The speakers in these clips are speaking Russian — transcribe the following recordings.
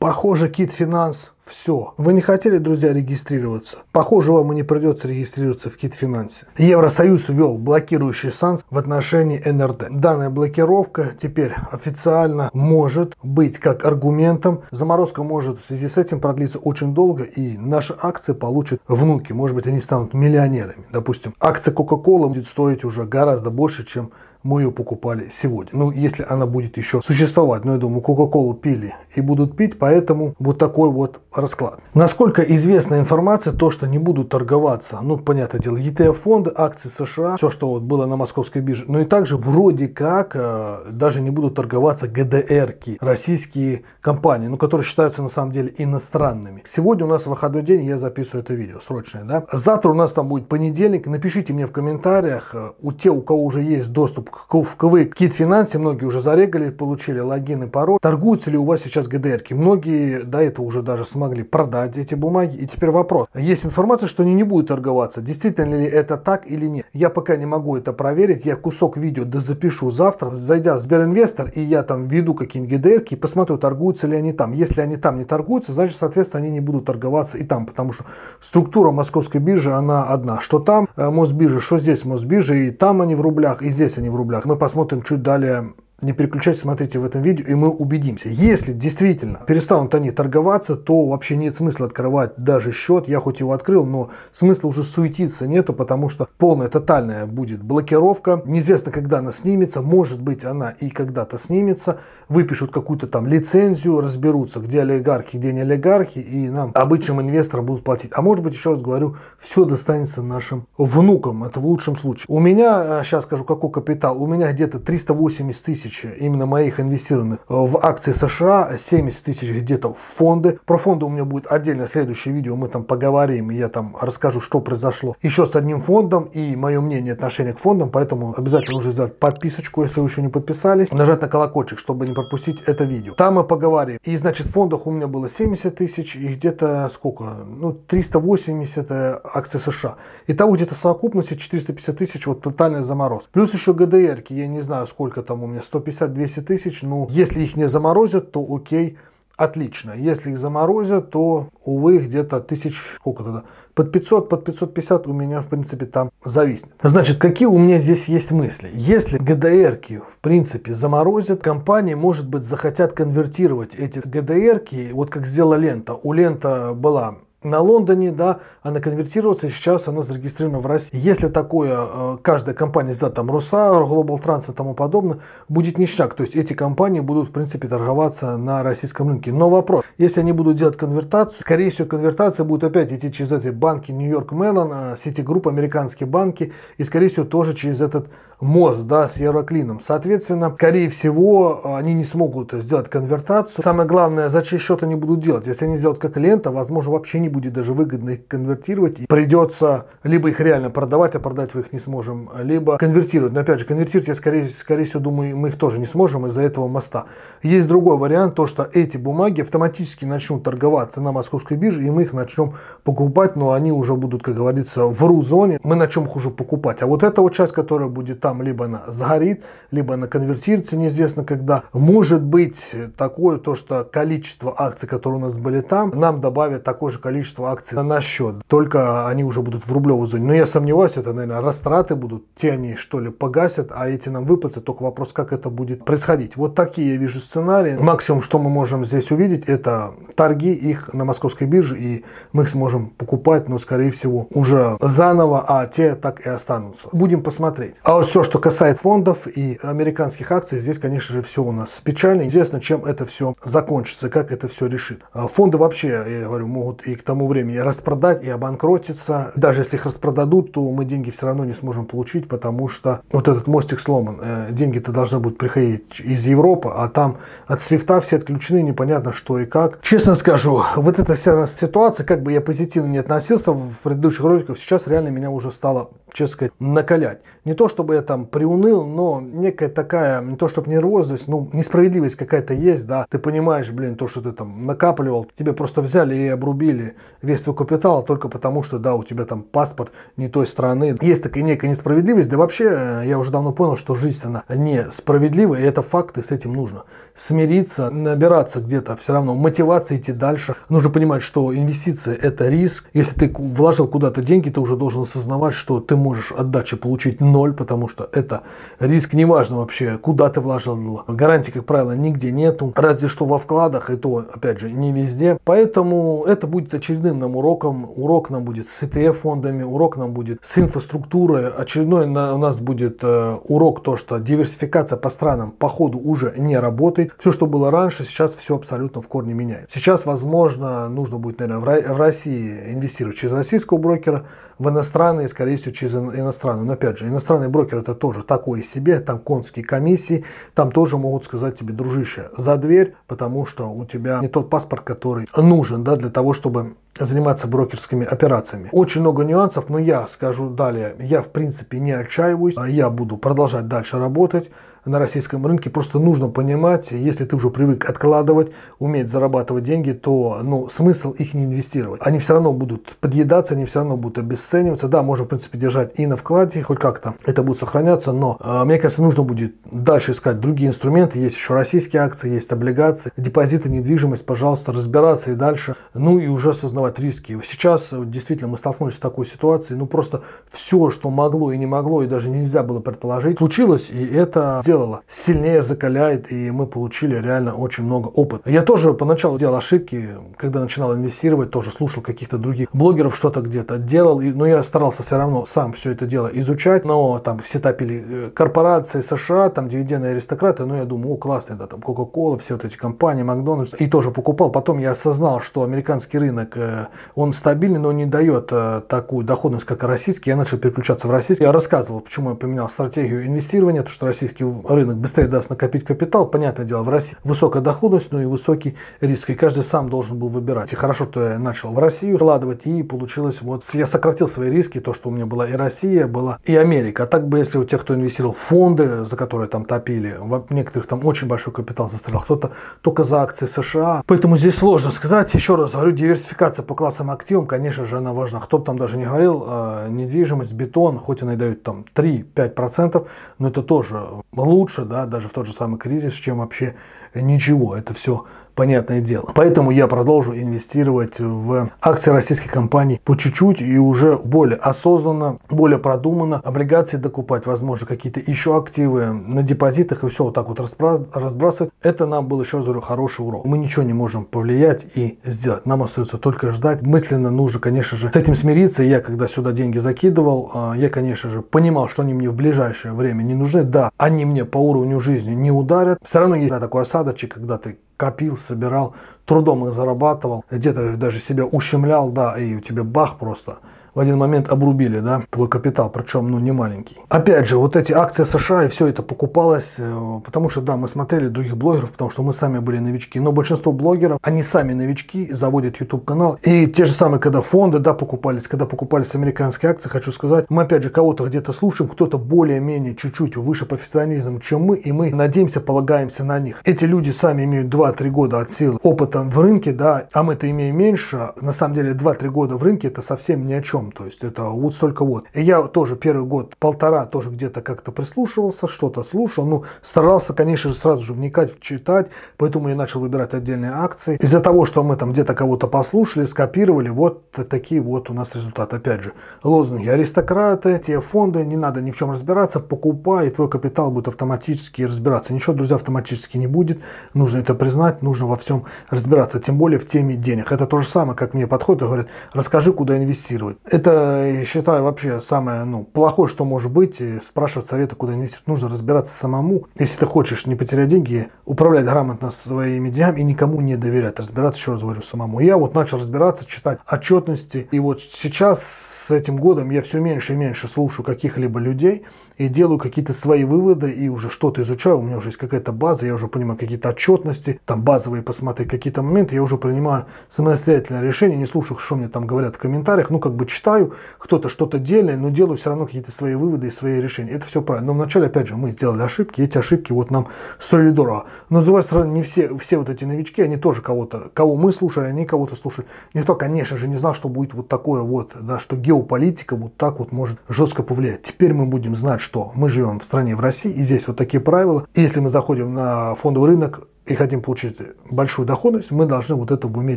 Похоже, Кит Финанс все. Вы не хотели, друзья, регистрироваться? Похоже, вам и не придется регистрироваться в Китфинансе. Евросоюз ввел блокирующий санкции в отношении НРД. Данная блокировка теперь официально может быть как аргументом. Заморозка может в связи с этим продлиться очень долго, и наши акции получат внуки. Может быть, они станут миллионерами. Допустим, акция Coca-Cola будет стоить уже гораздо больше, чем мы ее покупали сегодня. Ну, если она будет еще существовать. Но я думаю, Кока-Колу пили и будут пить, поэтому вот такой вот расклад. Насколько известна информация, то, что не будут торговаться, ну, понятное дело, ETF-фонды, акции США, все, что вот было на московской бирже. Но и также вроде как э, даже не будут торговаться ГДРки, российские компании, ну, которые считаются на самом деле иностранными. Сегодня у нас выходной день, я записываю это видео срочное, да. Завтра у нас там будет понедельник. Напишите мне в комментариях, э, у тех, у кого уже есть доступ в КВ Кит Финансе, многие уже зарегали, получили логин и пароль. Торгуются ли у вас сейчас ГДРки? Многие до этого уже даже смогли продать эти бумаги. И теперь вопрос. Есть информация, что они не будут торговаться. Действительно ли это так или нет? Я пока не могу это проверить. Я кусок видео дозапишу завтра, зайдя в Сберинвестор, и я там введу какие-нибудь ГДРки и посмотрю, торгуются ли они там. Если они там не торгуются, значит, соответственно, они не будут торговаться и там, потому что структура московской биржи, она одна. Что там э, Мосбиржа, что здесь Мосбиржа, и там они в рублях, и здесь они в рублях. Мы посмотрим чуть далее не переключайтесь, смотрите в этом видео, и мы убедимся. Если действительно перестанут они торговаться, то вообще нет смысла открывать даже счет. Я хоть его открыл, но смысла уже суетиться нету, потому что полная, тотальная будет блокировка. Неизвестно, когда она снимется. Может быть, она и когда-то снимется. Выпишут какую-то там лицензию, разберутся, где олигархи, где не олигархи, и нам, обычным инвесторам, будут платить. А может быть, еще раз говорю, все достанется нашим внукам. Это в лучшем случае. У меня, сейчас э, скажу, какой капитал. У меня где-то 380 тысяч тысяч именно моих инвестированных в акции США, 70 тысяч где-то в фонды. Про фонды у меня будет отдельно следующее видео, мы там поговорим, и я там расскажу, что произошло еще с одним фондом и мое мнение отношение к фондам, поэтому обязательно нужно сделать подписочку, если вы еще не подписались, нажать на колокольчик, чтобы не пропустить это видео. Там мы поговорим. И значит в фондах у меня было 70 тысяч и где-то сколько? Ну 380 акций США. Итого где-то совокупности 450 тысяч вот тотальная заморозка. Плюс еще ГДР, я не знаю сколько там у меня, 100 150-200 тысяч, ну, если их не заморозят, то окей, отлично. Если их заморозят, то, увы, где-то тысяч, сколько тогда, под 500, под 550 у меня, в принципе, там зависнет. Значит, какие у меня здесь есть мысли? Если ГДРки, в принципе, заморозят, компании, может быть, захотят конвертировать эти ГДРки, вот как сделала Лента. У Лента была на Лондоне, да, она конвертироваться, сейчас она зарегистрирована в России. Если такое, э, каждая компания за там Руса, Global Trans и тому подобное, будет ништяк. То есть эти компании будут, в принципе, торговаться на российском рынке. Но вопрос, если они будут делать конвертацию, скорее всего, конвертация будет опять идти через эти банки Нью-Йорк Меллон, Ситигрупп, американские банки, и, скорее всего, тоже через этот мост, да, с Евроклином. Соответственно, скорее всего, они не смогут сделать конвертацию. Самое главное, за чей счет они будут делать. Если они сделают как лента, возможно, вообще не будет даже выгодно их конвертировать. И придется либо их реально продавать, а продать мы их не сможем, либо конвертировать. Но опять же, конвертировать я скорее, скорее всего думаю, мы их тоже не сможем из-за этого моста. Есть другой вариант, то что эти бумаги автоматически начнут торговаться на московской бирже, и мы их начнем покупать, но они уже будут, как говорится, в ру-зоне. Мы начнем их уже покупать. А вот эта вот часть, которая будет там, либо она сгорит, либо она конвертируется неизвестно когда. Может быть такое, то что количество акций, которые у нас были там, нам добавят такое же количество акций на наш счет. Только они уже будут в рублевой зоне. Но я сомневаюсь, это, наверное, растраты будут. Те они, что ли, погасят, а эти нам выплатят. Только вопрос, как это будет происходить. Вот такие я вижу сценарии. Максимум, что мы можем здесь увидеть, это торги их на московской бирже. И мы их сможем покупать, но, скорее всего, уже заново, а те так и останутся. Будем посмотреть. А вот все, что касается фондов и американских акций, здесь, конечно же, все у нас печально. Известно, чем это все закончится, как это все решит. А фонды вообще, я говорю, могут и к тому времени распродать и обанкротиться. Даже если их распродадут, то мы деньги все равно не сможем получить, потому что вот этот мостик сломан. Э, деньги-то должны будут приходить из Европы, а там от свифта все отключены, непонятно что и как. Честно скажу, вот эта вся ситуация, как бы я позитивно не относился в предыдущих роликах, сейчас реально меня уже стало честно сказать, накалять. Не то, чтобы я там приуныл, но некая такая, не то, чтобы нервозность, ну, несправедливость какая-то есть, да. Ты понимаешь, блин, то, что ты там накапливал, тебе просто взяли и обрубили весь твой капитал только потому, что, да, у тебя там паспорт не той страны. Есть такая некая несправедливость, да вообще, э, я уже давно понял, что жизнь, она несправедлива, и это факт, и с этим нужно смириться, набираться где-то все равно, мотивация идти дальше. Нужно понимать, что инвестиции – это риск. Если ты вложил куда-то деньги, ты уже должен осознавать, что ты можешь отдачи получить ноль, потому что это риск. Неважно вообще, куда ты вложил. Гарантии, как правило, нигде нету. Разве что во вкладах, и то, опять же, не везде. Поэтому это будет очередным нам уроком. Урок нам будет с ETF-фондами, урок нам будет с инфраструктурой. Очередной у нас будет э, урок то, что диверсификация по странам по ходу уже не работает. Все, что было раньше, сейчас все абсолютно в корне меняется. Сейчас, возможно, нужно будет, наверное, в России инвестировать через российского брокера, в иностранные, скорее всего, через иностранные. Но опять же, иностранный брокер это тоже такое себе, там конские комиссии, там тоже могут сказать тебе, дружище, за дверь, потому что у тебя не тот паспорт, который нужен да, для того, чтобы заниматься брокерскими операциями. Очень много нюансов, но я скажу далее, я в принципе не отчаиваюсь, я буду продолжать дальше работать на российском рынке. Просто нужно понимать, если ты уже привык откладывать, уметь зарабатывать деньги, то ну, смысл их не инвестировать. Они все равно будут подъедаться, они все равно будут обесцениваться. Да, можно в принципе держать и на вкладе, хоть как-то это будет сохраняться, но э, мне кажется, нужно будет дальше искать другие инструменты. Есть еще российские акции, есть облигации, депозиты, недвижимость, пожалуйста, разбираться и дальше. Ну и уже осознавать риски. Сейчас действительно мы столкнулись с такой ситуацией, ну просто все, что могло и не могло, и даже нельзя было предположить, случилось, и это сделало, сильнее закаляет, и мы получили реально очень много опыта. Я тоже поначалу делал ошибки, когда начинал инвестировать, тоже слушал каких-то других блогеров, что-то где-то делал, но я старался все равно сам все это дело изучать, но там все топили э, корпорации США, там дивидендные аристократы, но я думаю, о, классно, да, там Coca-Cola, все вот эти компании, Макдональдс, и тоже покупал. Потом я осознал, что американский рынок, э, он стабильный, но не дает э, такую доходность, как российский. Я начал переключаться в российский. Я рассказывал, почему я поменял стратегию инвестирования, то, что российский рынок быстрее даст накопить капитал. Понятное дело, в России высокая доходность, но и высокий риск. И каждый сам должен был выбирать. И хорошо, что я начал в Россию вкладывать, и получилось вот, я сократил свои риски, то, что у меня была и Россия, была и Америка. А так бы, если у тех, кто инвестировал в фонды, за которые там топили, в некоторых там очень большой капитал застрял, кто-то только за акции США. Поэтому здесь сложно сказать. Еще раз говорю, диверсификация по классам активам, конечно же, она важна. Кто бы там даже не говорил, э, недвижимость, бетон, хоть она и дает там 3-5%, но это тоже лучше, да, даже в тот же самый кризис, чем вообще ничего. Это все понятное дело. Поэтому я продолжу инвестировать в акции российских компаний по чуть-чуть и уже более осознанно, более продуманно. Облигации докупать, возможно, какие-то еще активы на депозитах и все вот так вот разбрасывать. Это нам был, еще раз говорю, хороший урок. Мы ничего не можем повлиять и сделать. Нам остается только ждать. Мысленно нужно, конечно же, с этим смириться. Я, когда сюда деньги закидывал, а, я, конечно же, понимал, что они мне в ближайшее время не нужны. Да, они мне по уровню жизни не ударят. Все равно есть такой осадочек, когда ты копил, собирал, трудом их зарабатывал, где-то даже себя ущемлял, да, и у тебя бах просто – в один момент обрубили, да, твой капитал, причем, ну, не маленький. Опять же, вот эти акции США и все это покупалось, э, потому что, да, мы смотрели других блогеров, потому что мы сами были новички, но большинство блогеров, они сами новички, заводят YouTube канал, и те же самые, когда фонды, да, покупались, когда покупались американские акции, хочу сказать, мы опять же кого-то где-то слушаем, кто-то более-менее чуть-чуть выше профессионализм, чем мы, и мы надеемся, полагаемся на них. Эти люди сами имеют 2-3 года от силы опыта в рынке, да, а мы-то имеем меньше, на самом деле 2-3 года в рынке это совсем ни о чем то есть это вот столько вот. И я тоже первый год, полтора тоже где-то как-то прислушивался, что-то слушал. Ну, старался, конечно же, сразу же вникать, читать. Поэтому я начал выбирать отдельные акции. Из-за того, что мы там где-то кого-то послушали, скопировали, вот такие вот у нас результаты. Опять же, лозунги аристократы, те фонды, не надо ни в чем разбираться, покупай, и твой капитал будет автоматически разбираться. Ничего, друзья, автоматически не будет. Нужно это признать, нужно во всем разбираться, тем более в теме денег. Это то же самое, как мне подходят и говорят, расскажи, куда инвестировать. Это, я считаю, вообще самое ну, плохое, что может быть. Спрашивать совета, куда инвестировать. Нужно разбираться самому. Если ты хочешь не потерять деньги, управлять грамотно своими деньгами и никому не доверять. Разбираться, еще раз говорю, самому. Я вот начал разбираться, читать отчетности. И вот сейчас с этим годом я все меньше и меньше слушаю каких-либо людей и делаю какие-то свои выводы и уже что-то изучаю. У меня уже есть какая-то база, я уже понимаю какие-то отчетности, там базовые посмотреть какие-то моменты, я уже принимаю самостоятельное решение, не слушаю, что мне там говорят в комментариях, ну как бы читаю, кто-то что-то делает, но делаю все равно какие-то свои выводы и свои решения. Это все правильно. Но вначале, опять же, мы сделали ошибки, эти ошибки вот нам стоили дорого. Но с другой стороны, не все, все вот эти новички, они тоже кого-то, кого мы слушали, они кого-то слушали. Никто, конечно же, не знал, что будет вот такое вот, да, что геополитика вот так вот может жестко повлиять. Теперь мы будем знать, что мы живем в стране, в России, и здесь вот такие правила. И если мы заходим на фондовый рынок, и хотим получить большую доходность, мы должны вот это в уме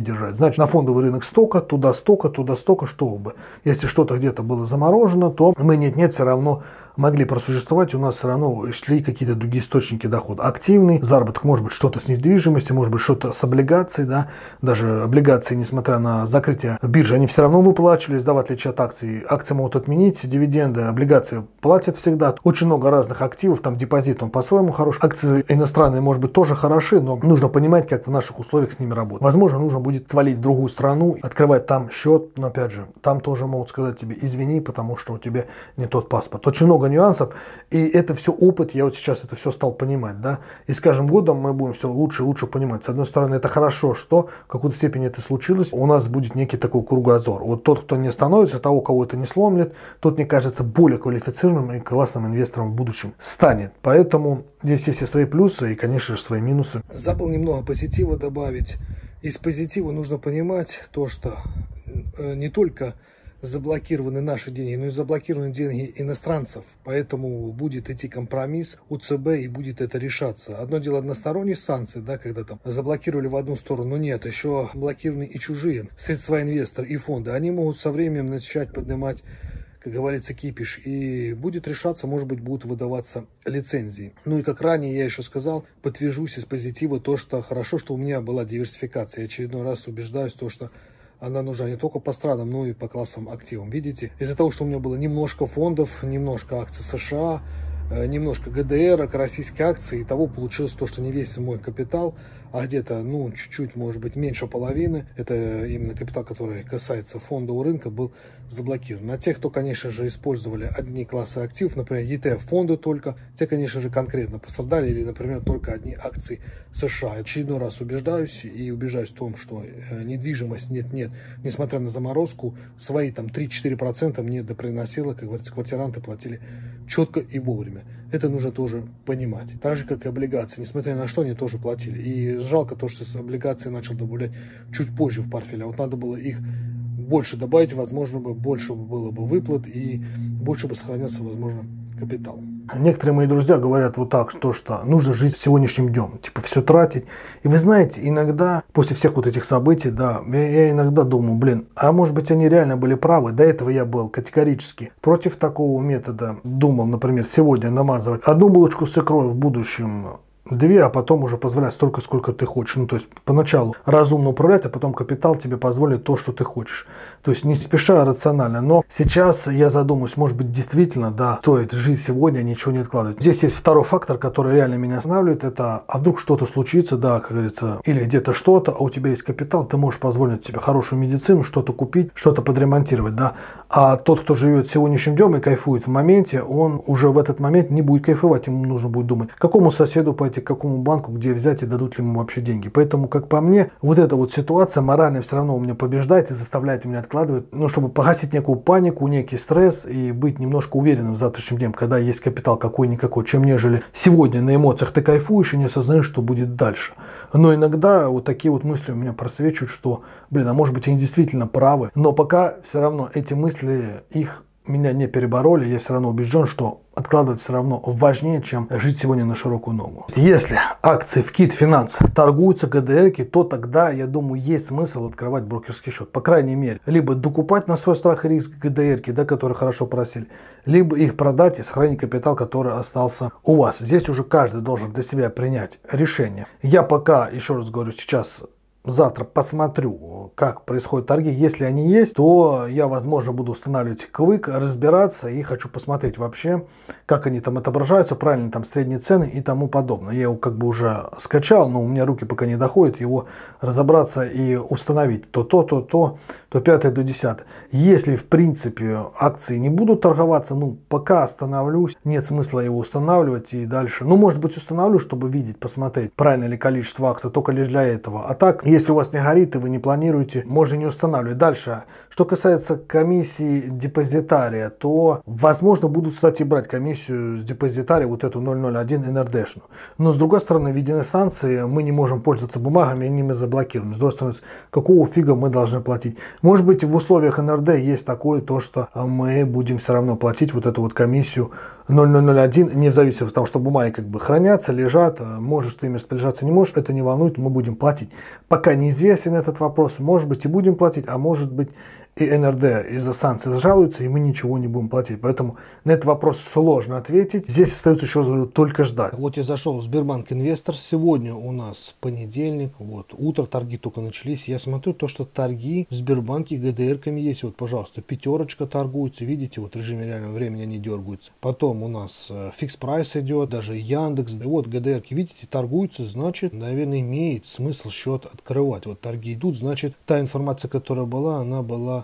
держать. Значит, на фондовый рынок столько, туда столько, туда столько, чтобы. Если что-то где-то было заморожено, то мы нет-нет все равно могли просуществовать, у нас все равно шли какие-то другие источники дохода. Активный заработок, может быть, что-то с недвижимостью, может быть, что-то с облигацией, да, даже облигации, несмотря на закрытие биржи, они все равно выплачивались, да, в отличие от акций. Акции могут отменить, дивиденды, облигации платят всегда. Очень много разных активов, там депозит, он по-своему хорош. Акции иностранные, может быть, тоже хороши, но нужно понимать, как в наших условиях с ними работать. Возможно, нужно будет свалить в другую страну, открывать там счет, но опять же, там тоже могут сказать тебе, извини, потому что у тебя не тот паспорт. Очень много много нюансов, и это все опыт, я вот сейчас это все стал понимать, да, и с каждым годом мы будем все лучше и лучше понимать. С одной стороны, это хорошо, что в какой-то степени это случилось, у нас будет некий такой кругозор. Вот тот, кто не становится, того, кого это не сломлет, тот, мне кажется, более квалифицированным и классным инвестором в будущем станет. Поэтому здесь есть и свои плюсы, и, конечно же, свои минусы. Забыл немного позитива добавить. Из позитива нужно понимать то, что э, не только заблокированы наши деньги, но и заблокированы деньги иностранцев. Поэтому будет идти компромисс у ЦБ и будет это решаться. Одно дело односторонние санкции, да, когда там заблокировали в одну сторону, но нет, еще блокированы и чужие средства инвесторов и фонды. Они могут со временем начать поднимать как говорится, кипиш, и будет решаться, может быть, будут выдаваться лицензии. Ну и как ранее я еще сказал, подтвержусь из позитива то, что хорошо, что у меня была диверсификация. Я очередной раз убеждаюсь, то, что она нужна не только по странам, но и по классам активам. Видите, из-за того, что у меня было немножко фондов, немножко акций США, немножко ГДР, российские акции. И того получилось то, что не весь мой капитал, а где-то, ну, чуть-чуть, может быть, меньше половины. Это именно капитал, который касается фондового рынка, был заблокирован. А те, кто, конечно же, использовали одни классы активов, например, ETF-фонды только, те, конечно же, конкретно пострадали. Или, например, только одни акции США. Очередной раз убеждаюсь и убеждаюсь в том, что э, недвижимость нет-нет, несмотря на заморозку, свои там 3-4% мне доприносило, как говорится, квартиранты платили четко и вовремя. Это нужно тоже понимать. Так же, как и облигации. Несмотря на что, они тоже платили. И жалко то, что с облигацией начал добавлять чуть позже в портфель. А вот надо было их больше добавить, возможно, бы больше было бы выплат и больше бы сохранялся, возможно, капитал. Некоторые мои друзья говорят вот так, что, что нужно жить сегодняшним днем, типа все тратить. И вы знаете, иногда, после всех вот этих событий, да, я, я иногда думаю, блин, а может быть они реально были правы. До этого я был категорически против такого метода. Думал, например, сегодня намазывать одну булочку с икрой в будущем две, а потом уже позволять столько, сколько ты хочешь. Ну, то есть поначалу разумно управлять, а потом капитал тебе позволит то, что ты хочешь. То есть не спеша, а рационально. Но сейчас я задумаюсь, может быть, действительно, да, стоит жить сегодня, ничего не откладывать. Здесь есть второй фактор, который реально меня останавливает, это, а вдруг что-то случится, да, как говорится, или где-то что-то, а у тебя есть капитал, ты можешь позволить себе хорошую медицину, что-то купить, что-то подремонтировать, да. А тот, кто живет сегодняшним днем и кайфует в моменте, он уже в этот момент не будет кайфовать, ему нужно будет думать, какому соседу пойти к какому банку, где взять и дадут ли ему вообще деньги. Поэтому, как по мне, вот эта вот ситуация морально все равно у меня побеждает и заставляет меня откладывать, ну, чтобы погасить некую панику, некий стресс и быть немножко уверенным в завтрашнем дне, когда есть капитал какой-никакой, чем нежели сегодня на эмоциях ты кайфуешь и не осознаешь, что будет дальше. Но иногда вот такие вот мысли у меня просвечивают, что, блин, а может быть они действительно правы, но пока все равно эти мысли, их меня не перебороли, я все равно убежден, что откладывать все равно важнее, чем жить сегодня на широкую ногу. Если акции в Кит Финанс торгуются ГДР, то тогда, я думаю, есть смысл открывать брокерский счет. По крайней мере, либо докупать на свой страх и риск ГДР, да, которые хорошо просили, либо их продать и сохранить капитал, который остался у вас. Здесь уже каждый должен для себя принять решение. Я пока, еще раз говорю, сейчас завтра посмотрю, как происходят торги. Если они есть, то я, возможно, буду устанавливать квик, разбираться и хочу посмотреть вообще, как они там отображаются, правильно там средние цены и тому подобное. Я его как бы уже скачал, но у меня руки пока не доходят его разобраться и установить то то, то то, то пятое, то десятое. Если в принципе акции не будут торговаться, ну пока остановлюсь, нет смысла его устанавливать и дальше. Ну может быть установлю, чтобы видеть, посмотреть, правильно ли количество акций, только лишь для этого. А так, если у вас не горит и вы не планируете, можно не устанавливать. Дальше, что касается комиссии депозитария, то возможно будут, кстати, брать комиссию с депозитария, вот эту 001 НРДшну. Но с другой стороны, введены санкции, мы не можем пользоваться бумагами, они мы заблокируем. С другой стороны, какого фига мы должны платить? Может быть, в условиях НРД есть такое, то, что мы будем все равно платить вот эту вот комиссию 0001, не в зависимости от того, что бумаги как бы хранятся, лежат, можешь ты ими распоряжаться, не можешь, это не волнует, мы будем платить. Пока неизвестен этот вопрос, может быть и будем платить, а может быть и НРД из-за санкций жалуются, и мы ничего не будем платить. Поэтому на этот вопрос сложно ответить. Здесь остается, еще раз говорю, только ждать. Вот я зашел в Сбербанк Инвестор. Сегодня у нас понедельник. Вот, утро, торги только начались. Я смотрю то, что торги в Сбербанке ГДРками есть. Вот, пожалуйста, пятерочка торгуется. Видите, вот в режиме реального времени они дергаются. Потом у нас э, фикс прайс идет, даже Яндекс. Вот ГДРки, видите, торгуются. Значит, наверное, имеет смысл счет открывать. Вот торги идут, значит, та информация, которая была, она была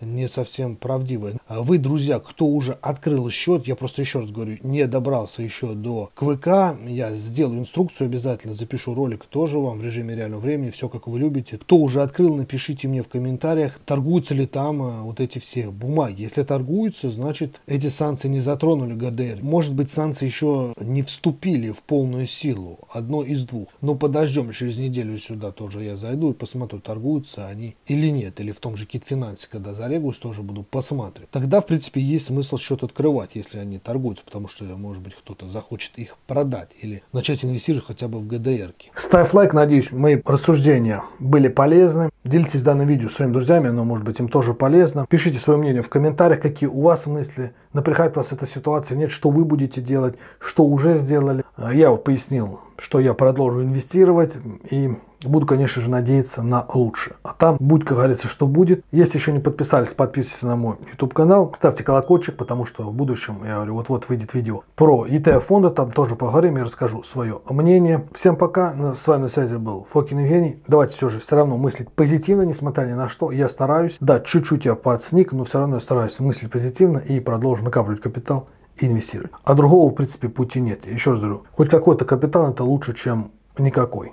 не совсем правдивая. А вы, друзья, кто уже открыл счет, я просто еще раз говорю, не добрался еще до КВК, я сделаю инструкцию обязательно, запишу ролик тоже вам в режиме реального времени, все как вы любите. Кто уже открыл, напишите мне в комментариях, торгуются ли там а, вот эти все бумаги. Если торгуются, значит эти санкции не затронули ГДР. Может быть санкции еще не вступили в полную силу, одно из двух. Но подождем, через неделю сюда тоже я зайду и посмотрю, торгуются они или нет, или в том же Китфинансе, когда когда зарегуюсь, тоже буду посматривать. Тогда, в принципе, есть смысл счет открывать, если они торгуются, потому что, может быть, кто-то захочет их продать или начать инвестировать хотя бы в ГДР. -ки. Ставь лайк, надеюсь, мои рассуждения были полезны. Делитесь данным видео с своими друзьями, оно может быть им тоже полезно. Пишите свое мнение в комментариях, какие у вас мысли, напрягает вас эта ситуация, нет, что вы будете делать, что уже сделали. Я вот пояснил, что я продолжу инвестировать и буду, конечно же, надеяться на лучшее. А там будет, как говорится, что будет. Если еще не подписались, подписывайтесь на мой YouTube канал, ставьте колокольчик, потому что в будущем, я говорю, вот-вот выйдет видео про ETF фонды, там тоже поговорим, я расскажу свое мнение. Всем пока, с вами на связи был Фокин Евгений. Давайте все же все равно мыслить позитивно, несмотря ни на что. Я стараюсь, да, чуть-чуть я подсник, но все равно я стараюсь мыслить позитивно и продолжу накапливать капитал и инвестировать. А другого, в принципе, пути нет. Еще раз говорю, хоть какой-то капитал это лучше, чем никакой.